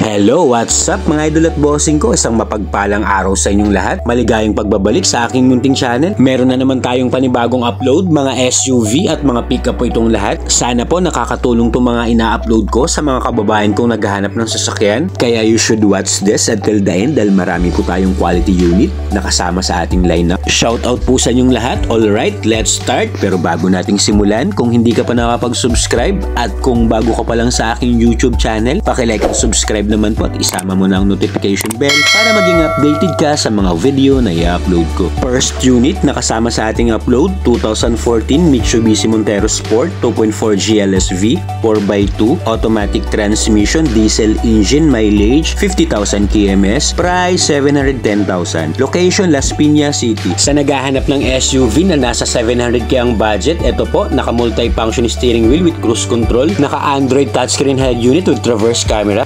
Hello, what's up mga idol at bossing ko? Isang mapagpalang araw sa inyong lahat. Maligayang pagbabalik sa aking munting channel. Meron na naman tayong panibagong upload, mga SUV at mga pickup po itong lahat. Sana po nakakatulong itong mga ina-upload ko sa mga kababayan kong naghahanap ng sasakyan. Kaya you should watch this until the end dahil marami po tayong quality unit na kasama sa ating lineup. Shout out po sa inyong lahat. Alright, let's start. Pero bago nating simulan, kung hindi ka pa nakapag-subscribe at kung bago ka pa lang sa aking YouTube channel, pakilike at subscribe naman po at isama mo na ang notification bell para maging updated ka sa mga video na i-upload ko. First unit na kasama sa ating upload, 2014 Mitsubishi Montero Sport 2.4 GLSV 4x2 automatic transmission diesel engine mileage 50,000 kms price 710,000 location Las Piñas City sa naghahanap ng SUV na nasa 700k ang budget ito po naka multi-function steering wheel with cruise control naka Android touchscreen head unit with reverse camera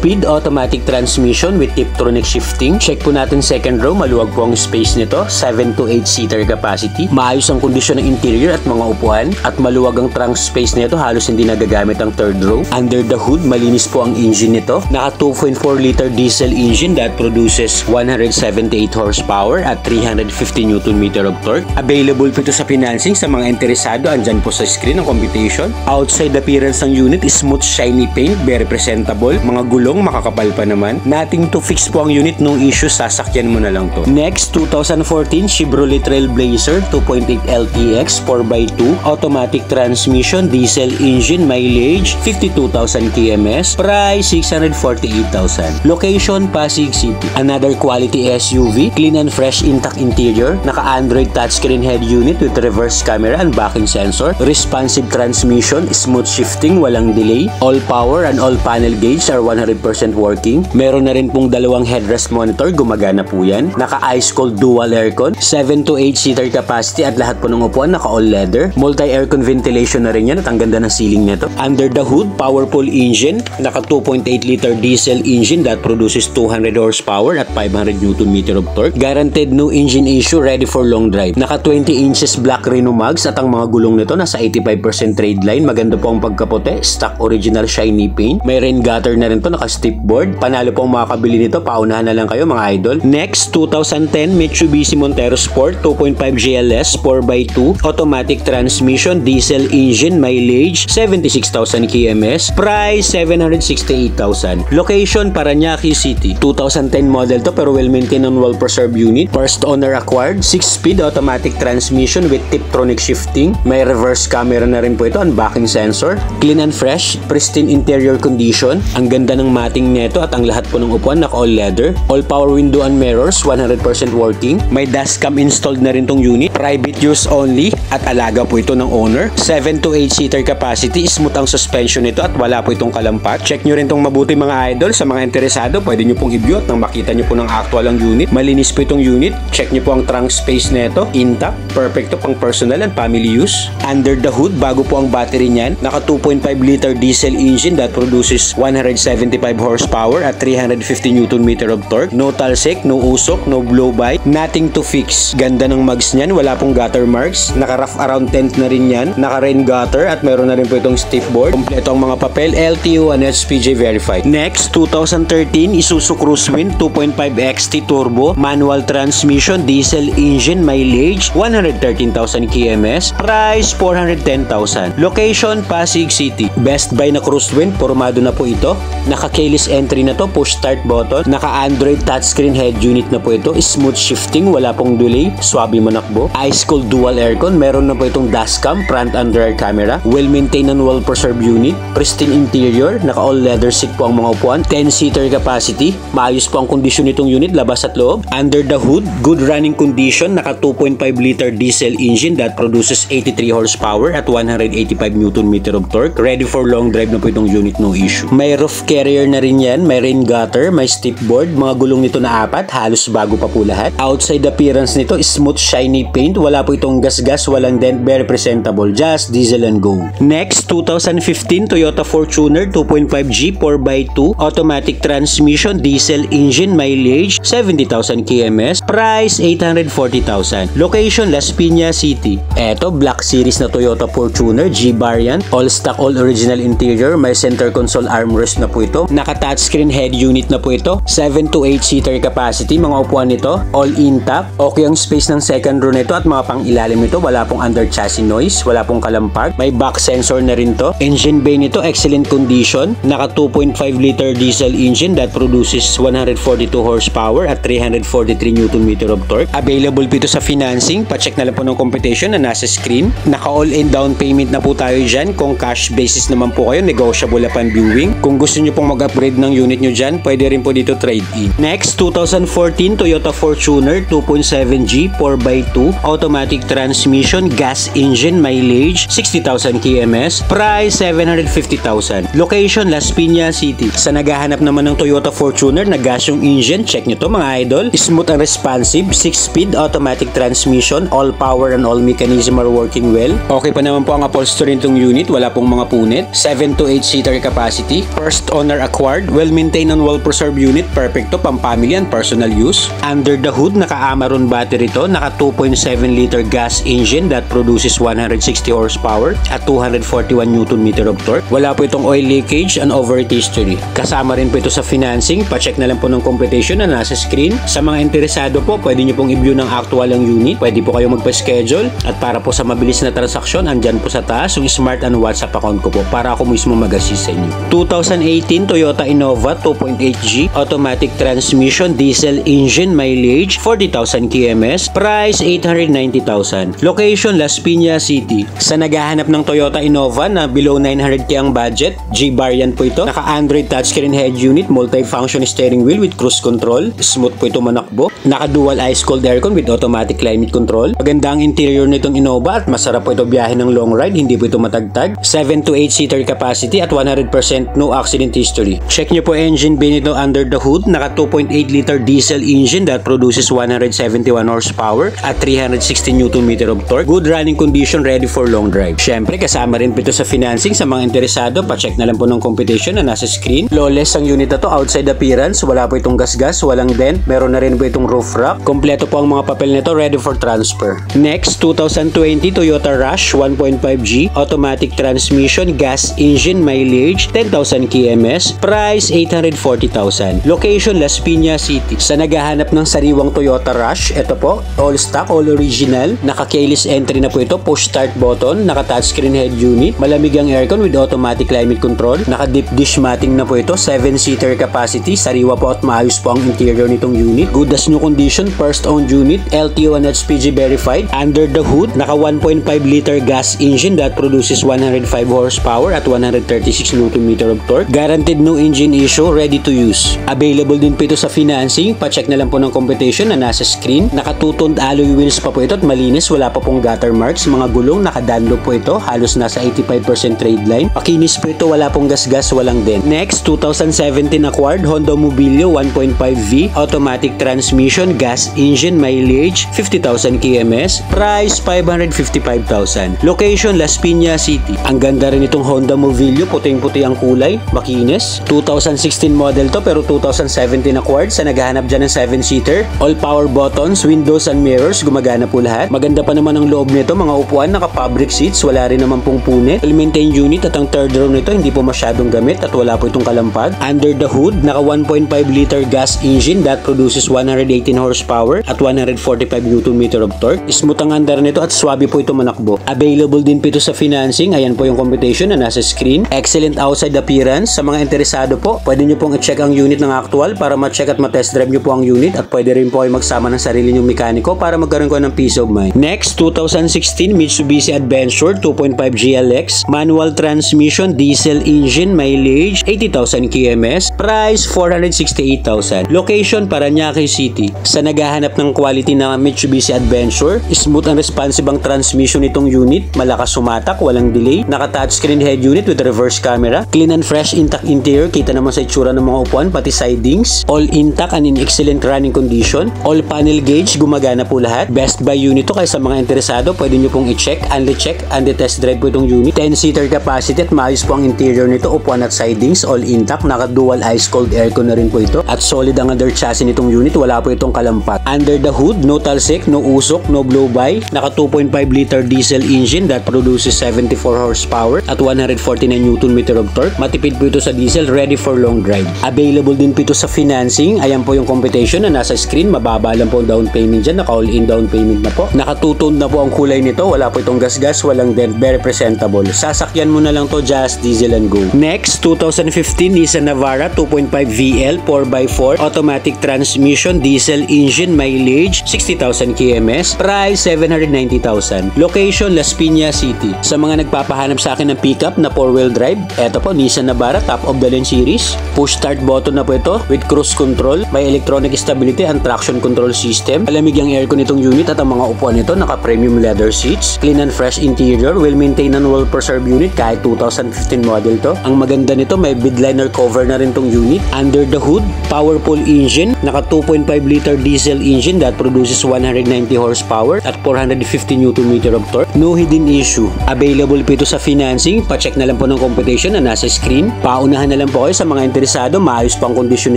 6-speed automatic transmission with Tiptronic shifting. Check po natin second row maluwag po ang space nito. 7 to 8 seater capacity. Maayos ang kondisyon ng interior at mga upuan. At maluwag ang trunk space nito halos hindi nagagamit ang third row. Under the hood malinis po ang engine nito. Naka 2.4 liter diesel engine that produces 178 horsepower at 350 Newton meter of torque. Available po ito sa financing sa mga interesado. Andyan po sa screen ang computation. Outside appearance ng unit smooth shiny paint very presentable. Mga gulong makakapal pa naman. Nothing to fix po ang unit no issue sasakyan mo na lang to. Next 2014 Chevrolet Trailblazer 2.8 LTX 4x2 automatic transmission diesel engine mileage 52,000 kms price 648,000 location Pasig City. Another quality SUV clean and fresh intact interior naka Android touchscreen head unit with reverse camera and backing sensor responsive transmission smooth shifting walang delay all power and all panel gauge are 100% working. Meron na rin pong dalawang headrest monitor gumagana po yan. Naka ice cold dual aircon 7 to 8 seater capacity at lahat po ng upuan naka all leather. Multi aircon ventilation na rin yan at ang ganda ng ceiling nito. Under the hood powerful engine naka 2.8 liter diesel engine that produces 200 horsepower at 500 newton meter of torque. Guaranteed no engine issue ready for long drive. Naka 20 inches black Reno mags at ang mga gulong nito nasa 85% trade line. Maganda po ang pagkapote stock original shiny paint. May rain gutter na rin to naka step board. Panalo po ang makakabili nito. Paunahan na lang kayo mga idol. Next 2010 Mitsubishi Montero Sport 2.5 GLS 4x2 automatic transmission diesel engine mileage 76,000 kms price 768,000 location Paranaque City. 2010 model to pero well maintained and well preserved unit. First owner acquired 6 speed automatic transmission with Tiptronic shifting. May reverse camera na rin po ito and backing sensor. Clean and fresh pristine interior condition. Ang ganda ng mating neto at ang lahat po ng upuan naka all leather all power window and mirrors 100% working. May dashcam installed na rin tong unit private use only at alaga po ito ng owner. 7 to 8 seater capacity smooth ang suspension nito at wala po itong kalampat check nyo rin tong mabuti mga idol sa mga interesado pwede nyo pong i-view at nang makita nyo po ng actual ang unit. Malinis po itong unit. Check nyo po ang trunk space nito intact perfecto pang personal and family use. Under the hood bago po ang battery niyan naka 2.5 liter diesel engine that produces 175 horsepower at 350 newton meter of torque. No talsik no usok no blow by. Nothing to fix. Ganda ng mags niyan. Wala pong gutter marks. Naka rough around tent na rin yan. Naka rain gutter at meron na rin po itong step board. Kompleto ang mga papel. LTO and SPJ verified. Next 2013 Isuzu Cruisewind 2.5 XT turbo. Manual transmission diesel engine mileage 113,000 kms price 410,000 location Pasig City. Best buy na Cruisewind pormado na po ito. Naka keyless entry na to push start button. Naka Android touchscreen head unit na po ito. Smooth shifting wala pong delay. Swabe manakbo ice cold dual aircon meron na po itong dashcam front and rear camera. Well maintained and well preserved unit. Pristine interior naka all leather seat po ang mga upuan. 10 seater capacity. Maayos po ang kondisyon nitong unit labas at loob. Under the hood good running condition naka 2.5 liter diesel engine that produces 83 horsepower at 185 newton meter of torque. Ready for long drive na po itong unit no issue. May roof carrier na rin yan. May rain gutter may step board mga gulong nito na apat halos bago pa po lahat. Outside appearance nito smooth shiny paint. Wala po itong gas-gas walang dent very presentable. Just diesel and go. Next 2015 Toyota Fortuner 2.5G 4x2 automatic transmission diesel engine mileage 70,000 kms price 840,000 location Las Piñas City. Eto black series na Toyota Fortuner G variant. All stock all original interior. May center console armrest na po ito Naka touchscreen head unit na po ito. 7 to 8 seater capacity. Mga upuan nito, all intact. Okay ang space ng second row nito at mga pang ilalim nito. Wala pong under chassis noise. Wala pong kalampag. May back sensor na rin to. Engine bay nito, excellent condition. Naka 2.5 liter diesel engine that produces 142 horsepower at 343 Newton meter of torque. Available po ito sa financing. Pacheck na lang po ng competition na nasa screen. Naka all-in down payment na po tayo dyan. Kung cash basis naman po kayo, negotiable upon viewing. Kung gusto nyo pong mag-upgrade ng unit nyo dyan, pwede rin po dito trade-in. Next, 2014 Toyota Fortuner 2.7G 4x2 automatic transmission gas engine mileage 60,000 kms price 750,000 location Las Piñas City. Sa naghahanap naman ng Toyota Fortuner na gas yung engine check nyo to mga idol. Smooth and responsive 6-speed automatic transmission all power and all mechanism are working well. Okay pa naman po ang upholstery nitong unit wala pong mga punit. 7 to 8 seater capacity. First owner acquired well maintained and well preserved unit perfect to pang family and personal use. Under the hood naka Amaron battery to naka 2.7 liter gas engine that produces 160 horsepower at 241 newton meter of torque. Wala po itong oil leakage and overheat history. Kasama rin po ito sa financing. Pacheck na lang po ng computation na nasa screen. Sa mga interesado po pwede nyo pong i-view ng actual ang unit. Pwede po kayo magpa-schedule. At para po sa mabilis na transaksyon andyan po sa taas yung smart and whatsapp account ko po para ako mismo mag-assist sa inyo. 2018 Toyota Innova 2.8G automatic transmission diesel engine mileage 40,000 kms price 890,000 location Las Piñas City. Sa naghahanap ng Toyota Innova na below 900k ang budget G variant po ito. Naka Android touchscreen head unit multi-function steering wheel with cruise control. Smooth po ito manakbo. Naka dual ice cold aircon with automatic climate control. Maganda ang interior nitong Innova at masarap po ito biyahe ng long ride. Hindi po ito matagtag. 7 to 8 seater capacity at 100% no accident history check nyo po engine bay nito under the hood naka 2.8 liter diesel engine that produces 171 horsepower at 360 Newton meter of torque. Good running condition, ready for long drive. Syempre, kasama rin po sa financing sa mga interesado. Pa-check na lang po ng competition na nasa screen. Lawless ang unit na to, outside appearance. Wala po itong gasgas, walang dent. Meron na rin po itong roof rack. Kompleto po ang mga papel nito, ready for transfer. Next, 2020 Toyota Rush 1.5G automatic transmission gas engine mileage 10,000 kms price 840,000 location Las Piñas City. Sa naghahanap ng sariwang Toyota Rush ito po all stock all original. Naka keyless entry na po ito push start button naka touchscreen head unit malamig ang aircon with automatic climate control. Naka deep dish matting na po ito 7 seater capacity sariwa po at maayos po ang interior nitong unit. Good as new condition first owned unit LTO and HPG verified. Under the hood naka 1.5 liter gas engine that produces 105 horsepower at 136 Nm of torque. Guaranteed no engine issue ready to use. Available din po ito sa financing. Pa-check na lang po ng competition na nasa screen. Naka two-toned alloy wheels pa po ito at malinis. Wala pa pong gutter marks. Mga gulong naka Dunlop po ito. Halos nasa 85% trade line. Pakinis po ito. Wala pong gasgas. Walang dent. Next 2017 acquired Honda Mobilio 1.5V automatic transmission. Gas engine. Mileage. 50,000 kms price 555,000 location Las Piñas City. Ang ganda rin itong Honda Mobilio. Puting-puti ang kulay. Makinis 2016 model to pero 2017 acquired sa naghahanap dyan ng 7-seater all power buttons windows and mirrors gumagana po lahat. Maganda pa naman ang loob nito mga upuan naka fabric seats wala rin naman pong punit. Well maintained unit at ang third row nito hindi po masyadong gamit at wala po itong kalampag. Under the hood naka 1.5 liter gas engine that produces 118 horsepower at 145 Newton meter of torque. Smooth ang andar nito at swabe po ito manakbo. Available din po ito sa financing ayan po yung computation na nasa screen. Excellent outside appearance sa mga interesado po pwede nyo pong i-check ang unit ng actual para ma-check at ma-test drive nyo po ang unit at pwede rin po kayo magsama ng sarili nyong mekaniko para magkaroon ko ng peace of mind. Next 2016 Mitsubishi Adventure 2.5 GLX manual transmission diesel engine mileage 80,000 kms price 468,000 location Paranaque City. Sa naghahanap ng quality na Mitsubishi Adventure smooth and responsive ang transmission nitong unit. Malakas sumatak walang delay. Naka touchscreen head unit with reverse camera. Clean and fresh intact interior kita naman sa itsura ng mga upuan pati sidings. All intact and in excellent running condition. All panel gauge gumagana po lahat. Best buy unit to kaya sa mga interesado pwede nyo pong i-check and check and test drive po itong unit. 10 seater capacity at maayos po ang interior nito upuan at sidings all intact. Naka dual ice cold aircon na rin po ito. At solid ang under chassis nitong unit wala po itong kalampat. Under the hood no talsik no usok no blow by. Naka 2.5 liter diesel engine that produces 74 horsepower at 149 Newton meter of torque. Matipid po ito sa diesel diesel ready for long drive. Available din po ito sa financing. Ayan po yung computation na nasa screen. Mababa lang po ang down payment dyan. Naka all-in down payment na po. Nakatutone na po ang kulay nito. Wala po itong gas-gas, walang dent. Very presentable. Sasakyan mo na lang to just diesel and go. Next, 2015 Nissan Navara 2.5 VL 4x4 automatic transmission diesel engine mileage 60,000 kms price 790,000 location Las Piñas City sa mga nagpapahanap sa akin ng pickup na 4-wheel drive eto po Nissan Navara top of the line series. Push start button na po ito with cruise control. May electronic stability and traction control system. Malamig ang aircon nitong unit at ang mga upuan nito naka premium leather seats. Clean and fresh interior. Well maintained and well preserved unit. Kahit 2015 model to. Ang maganda nito may bidliner cover na rin tong unit. Under the hood powerful engine. Naka 2.5 liter diesel engine that produces 190 horsepower at 450 Nm of torque. No hidden issue. Available po ito sa financing. Pa-check na lang po ng computation na nasa screen. Paunahan na lang po kayo sa mga interesado maayos po ang kondisyon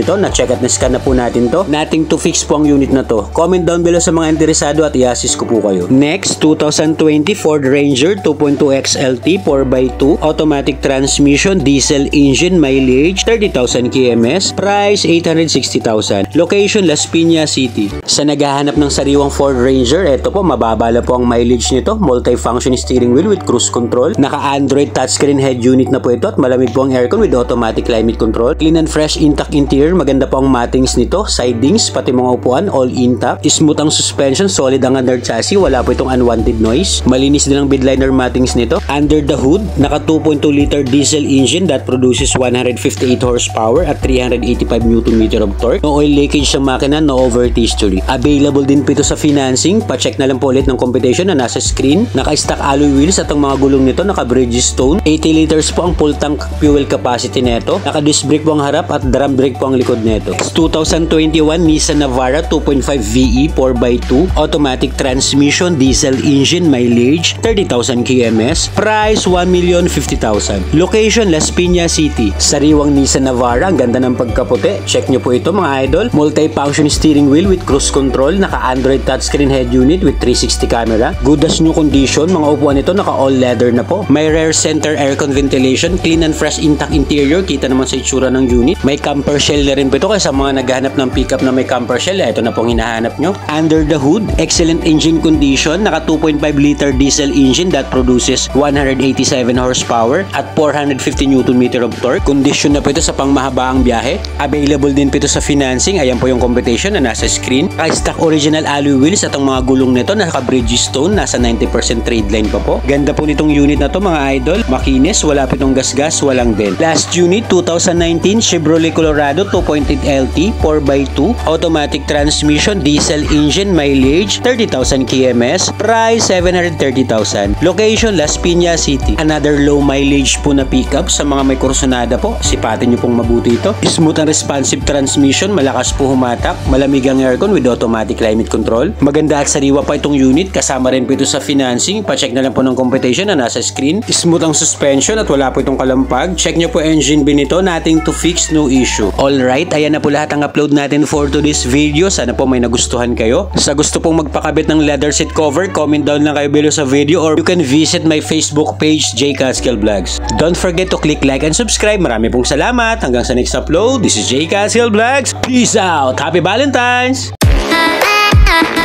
nito. Na check at na-scan na po natin to. Nating to fix po ang unit na to. Comment down below sa mga interesado at i-assist ko po kayo. Next 2020 Ford Ranger 2.2 XLT 4x2 automatic transmission diesel engine mileage 30,000 kms price 860,000 location Las Piñas City. Sa naghahanap ng sariwang Ford Ranger eto po mababala po ang mileage nito. Multi-function steering wheel with cruise control. Naka Android touchscreen head unit na po ito at malamig po ang aircon with automatic climate control. Clean and fresh intact interior. Maganda po ang mattings nito. Sidings pati mga upuan all intact. Smooth ang suspension solid ang under chassis. Wala po itong unwanted noise. Malinis din ang bidliner mattings nito. Under the hood naka 2.2 liter diesel engine that produces 158 horsepower at 385 Nm of torque. No oil leakage ang makina no overheat history. Available din po ito sa financing. Pa-check na lang po ulit ng computation na nasa screen. Naka-stock alloy wheels at ang mga gulong nito naka Bridgestone 80 liters po ang full tank fuel capacity nito naka disc brake po ang harap at drum brake po ang likod nito. 2021 Nissan Navara 2.5 VE 4x2 automatic transmission diesel engine mileage 30,000 kms price 1,050,000 location Las Piñas City. Sariwang Nissan Navara ang ganda ng pagkaputi. Check nyo po ito mga idol. Multi-function steering wheel with cruise control naka Android touchscreen head unit with 360 camera. Good as new condition mga upuan nito naka all leather na po. May rear center aircon ventilation clean and fresh intact interior kita naman sa itsura ng unit. May camper shell na rin po ito kaya mga naghahanap ng pickup na may camper shell. Ito na pong hinahanap nyo. Under the hood excellent engine condition. Naka 2.5 liter diesel engine that produces 187 horsepower at 450 Nm of torque. Condition na po ito sa pangmahabaang biyahe. Available din po ito sa financing. Ayan po yung competition na nasa screen. Stock original alloy wheels at ang mga gulong nito naka Bridgestone nasa 90% trade line pa po. Ganda po nitong unit na to mga idol. Makinis wala po itong gasgas walang dent. Last unit 2019 Chevrolet Colorado 2.8 LT 4x2 automatic transmission diesel engine mileage 30,000 kms price 730,000 location Las Piñas City. Another low mileage po na pickup sa mga may kursonada po. Sipatin nyo pong mabuti ito. Smooth and responsive transmission malakas po humatak malamig ang aircon with automatic climate control. Maganda at sariwa pa itong unit kasama rin po ito sa financing. Pa-check na lang po ng competition na nasa screen. Smooth ang suspension at wala po itong kalampag. Check nyo po engine bin nito nating to fix no issue. Alright ayan na po lahat ang upload natin for today's video. Sana po may nagustuhan kayo. Sa gusto pong magpakabit ng leather seat cover comment down lang kayo below sa video or you can visit my Facebook page J Catskill Vlogs. Don't forget to click like and subscribe. Marami pong salamat. Hanggang sa next upload this is J Catskill Vlogs. Peace out. Happy Valentine's